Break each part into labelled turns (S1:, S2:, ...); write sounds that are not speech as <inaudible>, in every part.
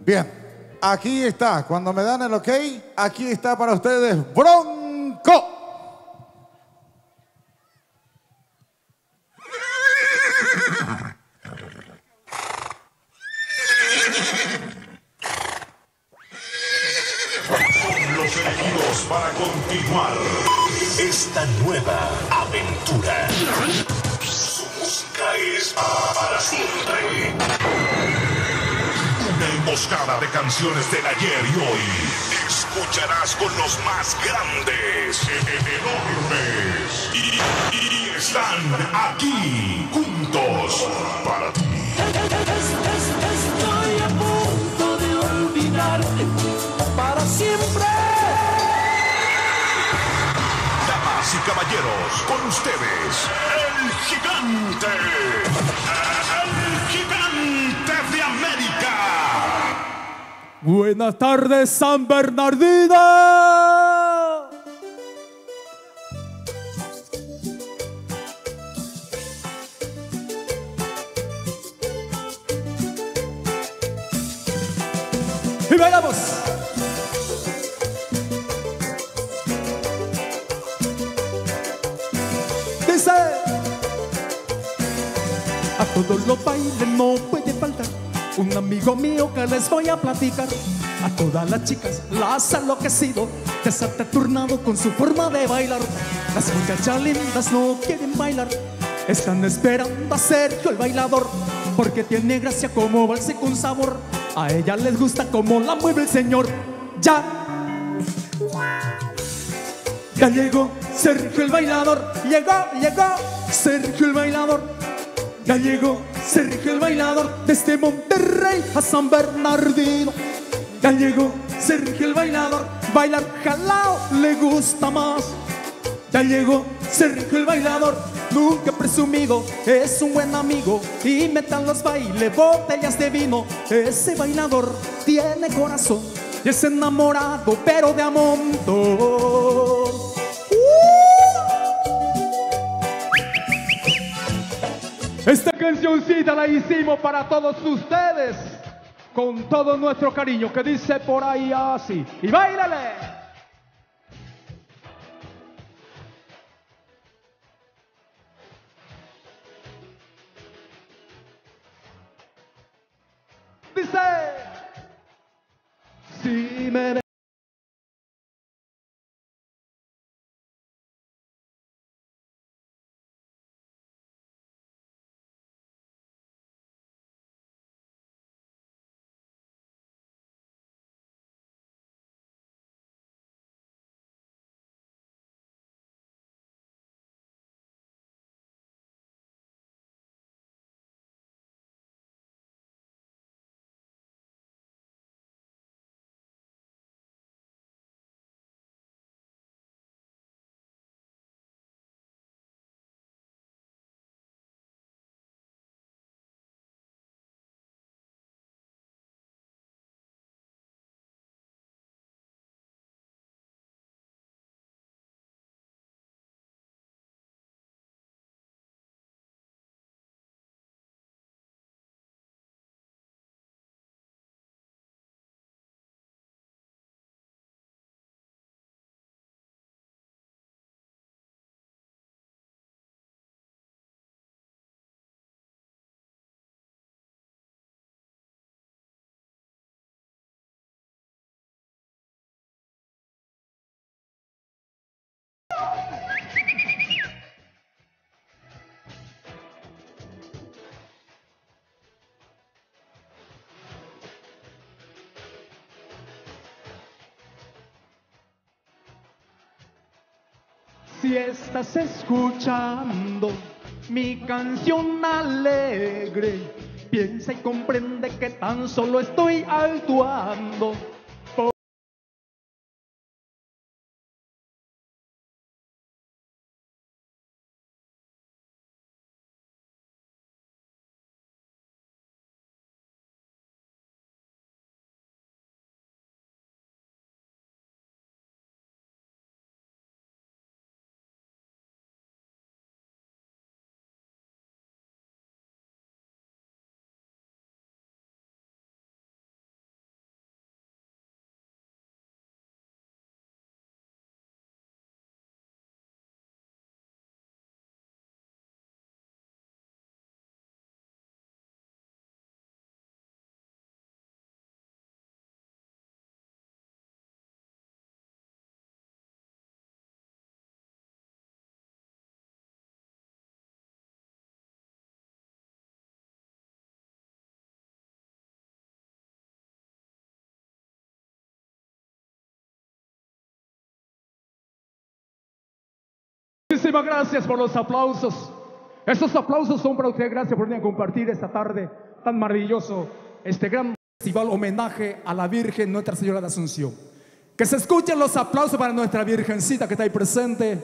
S1: Bien, aquí está. Cuando me dan el ok, aquí está para ustedes Bronco.
S2: Emboscada de canciones del ayer y hoy. Escucharás con los más grandes, enormes. Y, y están aquí, juntos, para ti.
S3: Estoy a punto de olvidarte para siempre.
S2: Damas y caballeros, con ustedes, el gigante.
S4: Buenas tardes, San Bernardino. Y bailamos. Dice. A todos los bailes no puede faltar un amigo mío que les voy a platicar. A todas las chicas las ha enloquecido, ya se ha turnado con su forma de bailar. Las muchachas lindas no quieren bailar, están esperando a Sergio el bailador, porque tiene gracia como balse con sabor. A ella les gusta como la mueve el señor. Ya, ya llegó Sergio el bailador, llegó, llegó Sergio el bailador. Ya llegó Sergio el bailador desde Monterrey a San Bernardino. Ya llegó Sergio el bailador, bailar jalao le gusta más. Ya llegó Sergio el bailador, nunca presumido, es un buen amigo. Y metan los bailes, botellas de vino. Ese bailador tiene corazón y es enamorado, pero de a cancioncita la hicimos para todos ustedes, con todo nuestro cariño, que dice por ahí así. ¡Y bailale! Si estás escuchando mi canción alegre, piensa y comprende que tan solo estoy actuando Muchísimas gracias por los aplausos. Esos aplausos son para usted. Gracias por venir a compartir esta tarde tan maravilloso este gran festival homenaje a la Virgen Nuestra Señora de Asunción. Que se escuchen los aplausos para nuestra Virgencita que está ahí presente.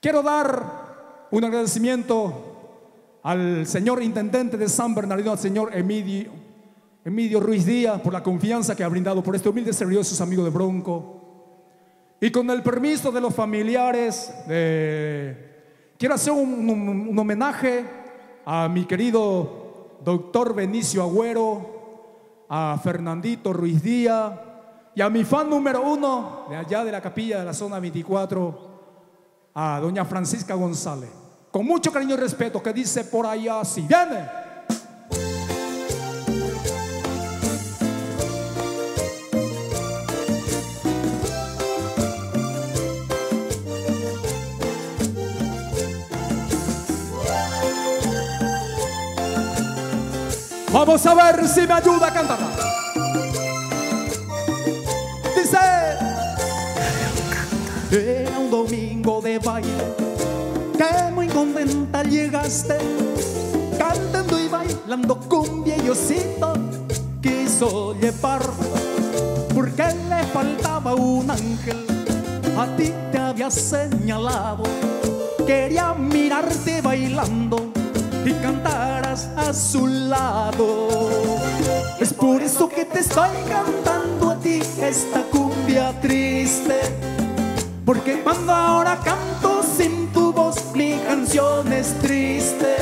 S4: Quiero dar un agradecimiento al señor intendente de San Bernardino, al señor Emidio, Emidio Ruiz Díaz, por la confianza que ha brindado por este humilde servidor sus amigos de Bronco. Y con el permiso de los familiares, eh, quiero hacer un, homenaje a mi querido doctor Benicio Agüero, a Fernandito Ruiz Díaz y a mi fan número uno de allá de la capilla de la zona 24, a doña Francisca González. Con mucho cariño y respeto, que dice por allá así. ¡Viene! Vamos a ver si me ayuda a cantar. Dice. Era un domingo de baile que muy contenta llegaste cantando y bailando cumbia y osito quiso llevar porque le faltaba un ángel a ti te había señalado quería mirarte bailando y cantaras a su lado. Es por eso que te estoy cantando a ti esta cumbia triste. Porque cuando ahora canto sin tu voz mi canción es triste.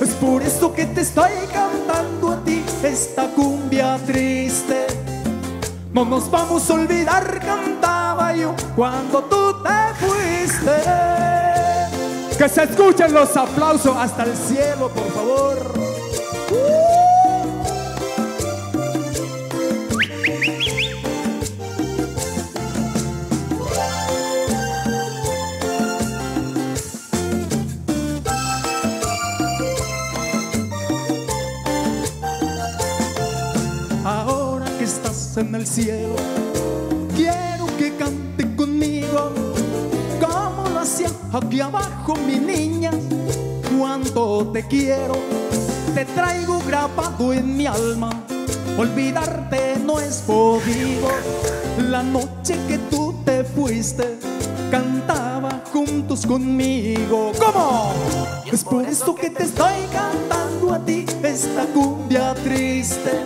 S4: Es por eso que te estoy cantando a ti esta cumbia triste. No nos vamos a olvidar, cantaba yo cuando tú te fuiste Que se escuchen los aplausos hasta el cielo, por favor. Ahora que estás en el cielo, aquí abajo mi niña. Cuánto te quiero, te traigo grabado en mi alma. Olvidarte no es podido. La noche que tú te fuiste, cantaba juntos conmigo. ¿Cómo? Es por eso que te estoy cantando a ti esta cumbia triste.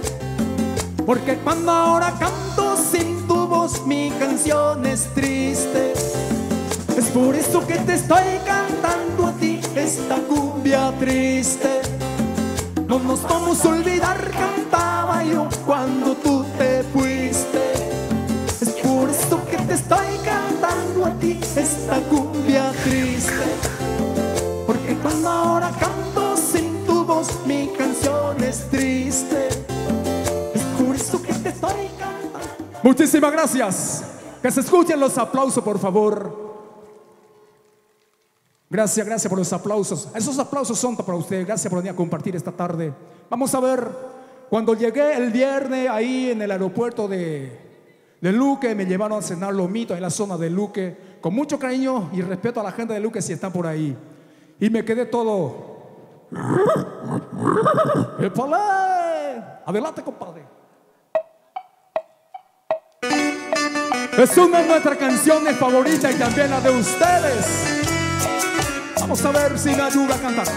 S4: Porque cuando ahora canto sin tu voz mi canción es triste Es por eso que te estoy cantando a ti esta cumbia triste No nos vamos a olvidar, cantaba yo cuando tú te fuiste Es por eso que te estoy cantando a ti esta cumbia triste Porque cuando ahora canto sin tu voz mi canción es triste es por eso que te estoy cantando. Muchísimas gracias. Que se escuchen los aplausos, por favor. Gracias, gracias por los aplausos. Esos aplausos son para usted. Gracias por venir a compartir esta tarde. Vamos a ver, cuando llegué el viernes ahí en el aeropuerto de, de Luque, me llevaron a cenar lomitos en la zona de Luque, con mucho cariño y respeto a la gente de Luque si están por ahí. Y me quedé todo. <laughs> ¡Épale! Adelante, compadre. Es una de nuestras canciones favoritas y también la de ustedes. Vamos a ver si me ayuda a cantar.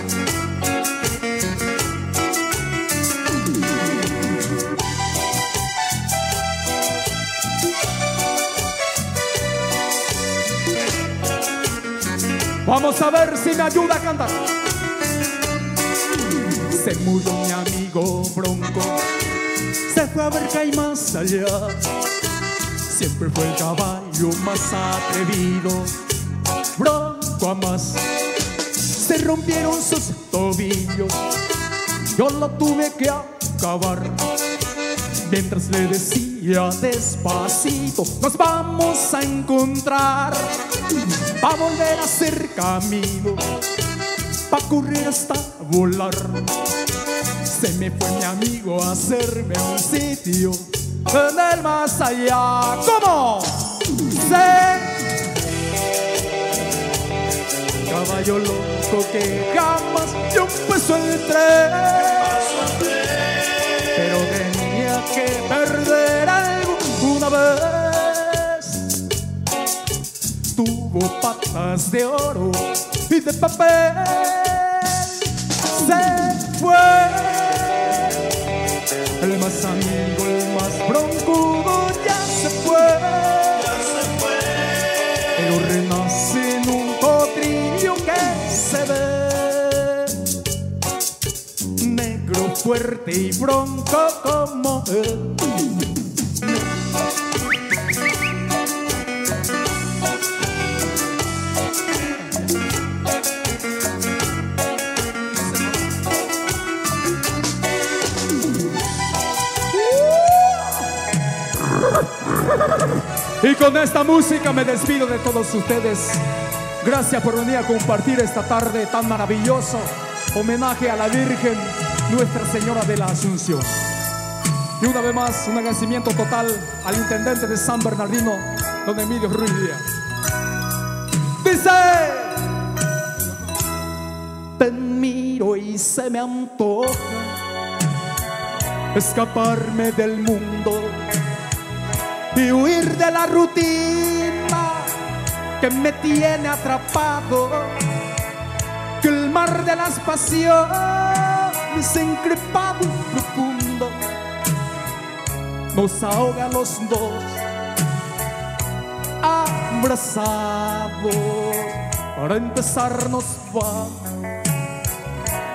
S4: Vamos a ver si me ayuda a cantar. Se murió mi amigo Bronco, se fue a ver que hay más allá. Siempre fue el caballo más atrevido, Bronco a más. Se rompieron sus tobillos, yo lo tuve que acabar. Mientras le decía despacito, nos vamos a encontrar, a volver a ser camino, pa' correr hasta volar. Se me fue mi amigo a hacerme un sitio en el más allá. ¿Cómo? Se caballo que jamás yo empezó el tren. Pero tenía que perder alguna vez. Tuvo patas de oro y de papel. Se fue. Fuerte y bronco como él. Y con esta música me despido de todos ustedes. Gracias por venir a compartir esta tarde tan maravilloso. Homenaje a la Virgen, Nuestra Señora de la Asunción. Y una vez más, un agradecimiento total al intendente de San Bernardino, don Emilio Ruiz Díaz. Dice, te miro y se me antoja escaparme del mundo y huir de la rutina que me tiene atrapado. Que el mar de las pasiones encrepado y profundo nos ahoga a los dos abrazados. Para empezar nos va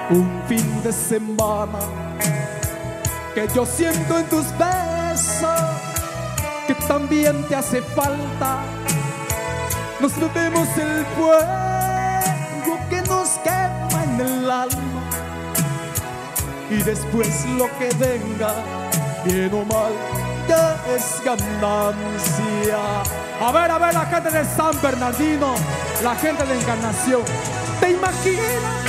S4: un fin de semana que yo siento en tus besos que también te hace falta. Nos bebemos el fuego que nos quema en el alma. Y después lo que venga, bien o mal, ya es ganancia. A ver, a ver, la gente de San Bernardino, la gente de Encarnación. ¿Te imaginas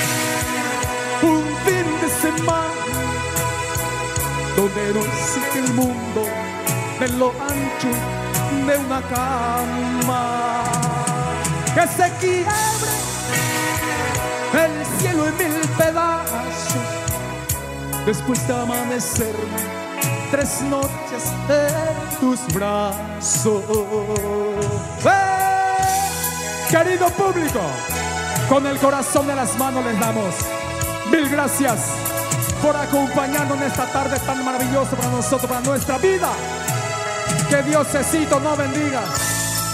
S4: un fin de semana donde no existe el mundo? de lo ancho de una cama que se quiebre el cielo en mil pedazos después de amanecer tres noches en tus brazos. ¡Eh! Querido público, con el corazón en las manos les damos mil gracias por acompañarnos en esta tarde tan maravillosa para nosotros, para nuestra vida. Que Diosecito nos bendiga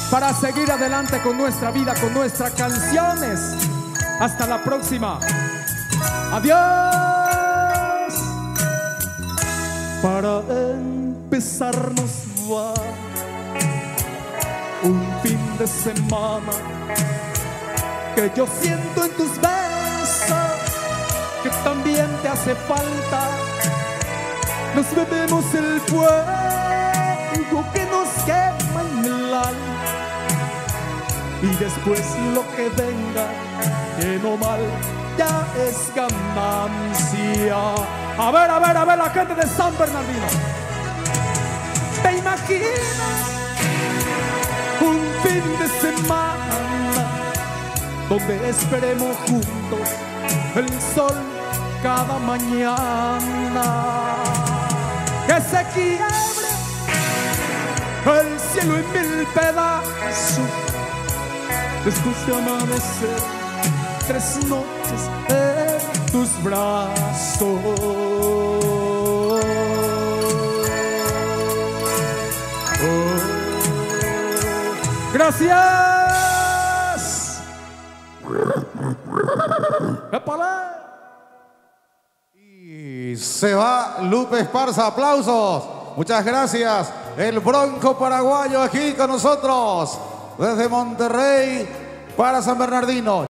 S4: para seguir adelante con nuestra vida, con nuestras canciones. Hasta la próxima. Adiós. Para empezarnos va un fin de semana que yo siento en tus besos que también te hace falta. Nos bebemos el fuego que nos quema en el alma. Y después lo que venga, que no mal, ya es ganancia. A ver, a ver, a ver, la gente de San Bernardino. ¿Te imaginas un fin de semana donde esperemos juntos el sol cada mañana? Que se quiebre el cielo en mil pedazos después de amanecer tres noches en tus brazos. Oh. Gracias.
S1: Y se va Lupe Esparza, aplausos. Muchas gracias. El Bronco Paraguayo aquí con nosotros. Desde Monterrey para San Bernardino.